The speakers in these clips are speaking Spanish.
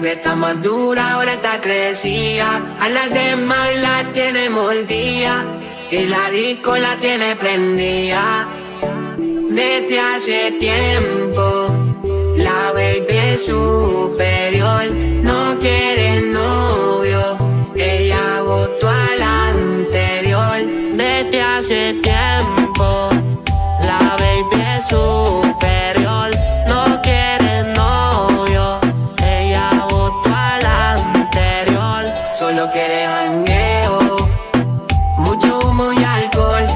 baby está más dura, ahora está crecida. A las demás la tiene mordida. Y la disco la tiene prendida. Desde hace tiempo, la baby es superior. Solo quiere jangueo, mucho humo y alcohol.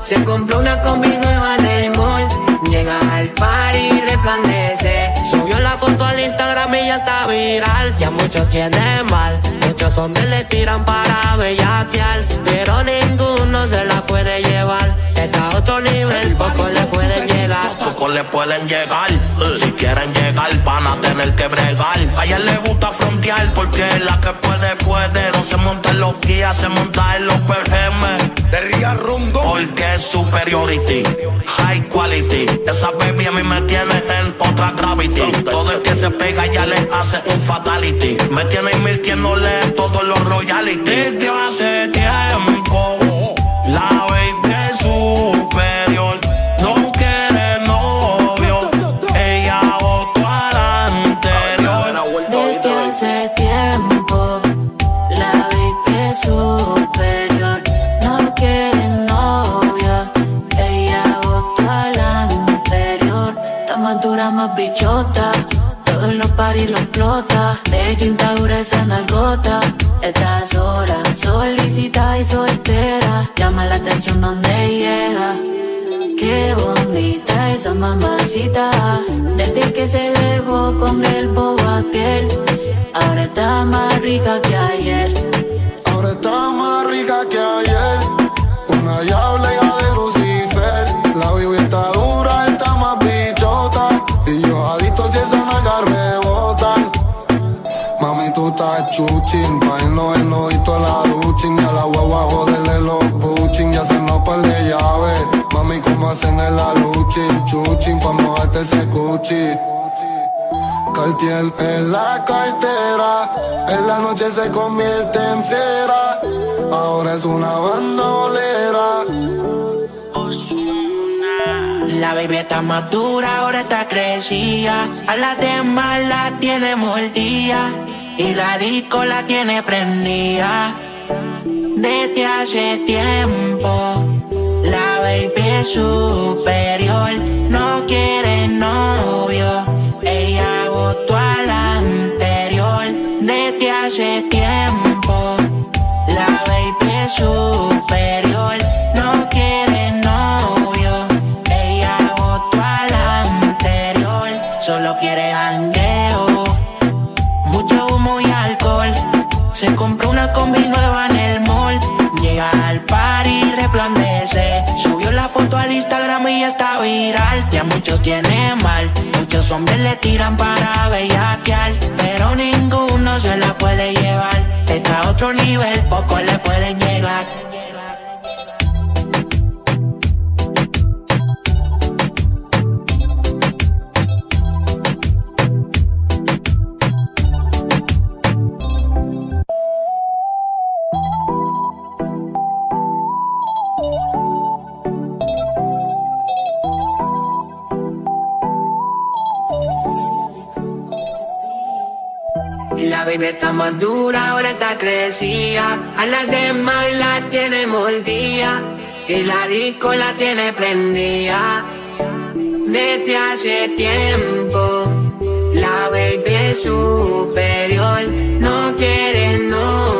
Se compró una combi nueva en el mall. Llega al party y resplandece. Subió la foto al Instagram y ya está viral. Ya muchos tienen mal. Muchos hombres le tiran para bellaquear. Pero ninguno se la puede llevar. Está a otro nivel, poco le pueden llegar. Pocos le pueden llegar. Si quieren llegar, van a tener que bregar. A ella le gusta frontear porque la que puede, puede. No se monta en los guías, se monta en los PRM. De Ría Rondo. Porque es superiority, high quality. Esa baby a mí me tiene en otra gravity. Todo el que se pega ya le hace un fatality. Me tiene invirtiéndole todos los royalty. Desde hace tiempo, De quinta dura esa nalgota. Está sola, solicitada y soltera. Llama la atención donde llega. Qué bonita esa mamacita Desde que se dejó con el bobo aquel Ahora está más rica que ayer estás chuchin. Pa' irnos en ojito la duchin. A la guagua joderle los puchin. Y hacernos par de llaves. Mami, como hacen en la luchin. Chuchin, pa' mojarte ese cuchi. Cartier en la cartera, en la noche se convierte en fiera. Ahora es una bandolera. La baby está más dura, ahora está crecida A las demás la tiene mordida Y la disco la tiene prendida. Desde hace tiempo La baby es superior. No quiere novio combi nueva en el mall. Llega al y resplandece. Subió la foto al Instagram y está viral. Ya muchos tienen mal. Muchos hombres le tiran para bellaquear. Pero ninguno se la puede llevar. Está a otro nivel, pocos le pueden llegar. Baby está más dura, ahora está crecida. A las demás la tiene mordida. Y la disco la tiene prendida. Desde hace tiempo, la baby es superior. No quiere novio,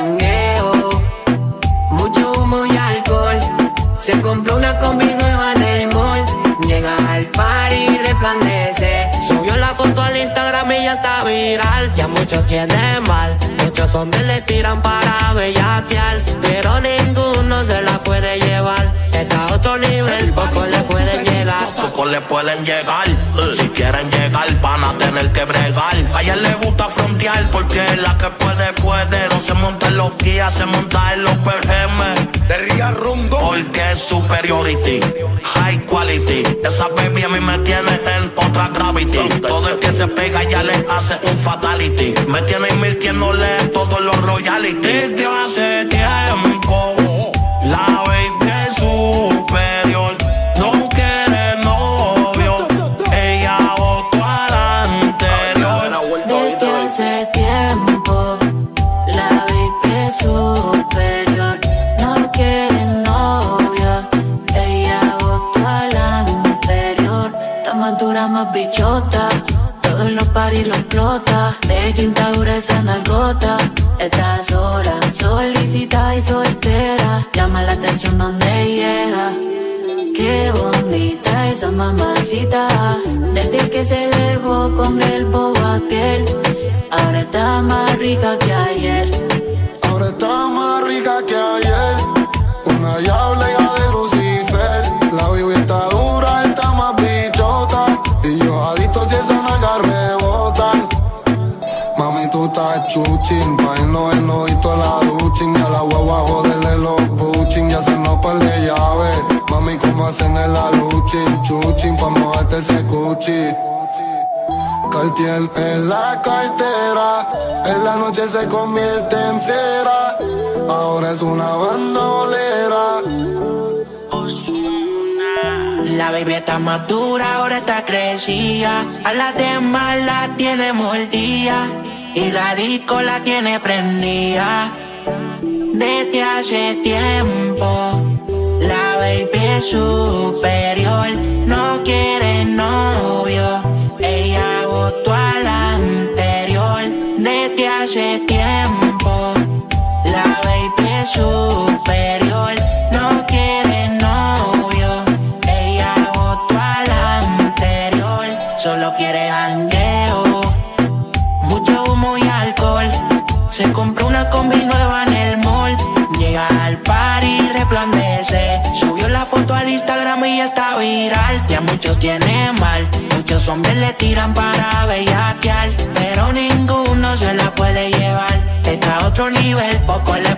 jangueo, mucho humo y alcohol. Se compró una combi nueva en el mall. Llega al party y resplandece. Subió la foto al Instagram y ya está viral. Ya muchos tienen mal. Muchos hombres le tiran para bellaquear. Pero ninguno se la puede llevar. Está a otro nivel, poco le pueden llegar. Pocos le pueden llegar. Si quieren llegar, van a tener que bregar. A ella le gusta frontear porque la que puede, puede. No se monta en los guías, se monta en los PGM. De Ría Rondo. Porque es superiority, high quality. Esa baby a mí me tiene en otra gravity. Todo el que se pega ya le hace un fatality. Me tiene invirtiéndole todos los royalty. Hace más bichota. Todos los paris lo explota. De quinta dura esa nalgota. Está sola, solicitada y soltera. Llama la atención donde llega. Qué bonita esa mamacita Desde que se elevó con el bobo aquel Ahora está más rica que ayer Y a joderle los puchin. Y hacernos par de llaves. Mami, ¿cómo hacen en la luchin? Chuchin, pa' mojarte ese cuchi. Cartier en la cartera, en la noche se convierte en fiera. Ahora es una bandolera. La baby está madura, ahora está crecida. A las demás la tiene mordida. Y la disco la tiene prendida. Desde hace tiempo. La baby es superior. No quiere novio. Ella votó a la anterior. Desde hace tiempo. La baby es superior. Party resplandece. Subió la foto al Instagram y ya está viral. Ya muchos tienen mal. Muchos hombres le tiran para bellaquear. Pero ninguno se la puede llevar. Está a otro nivel, poco le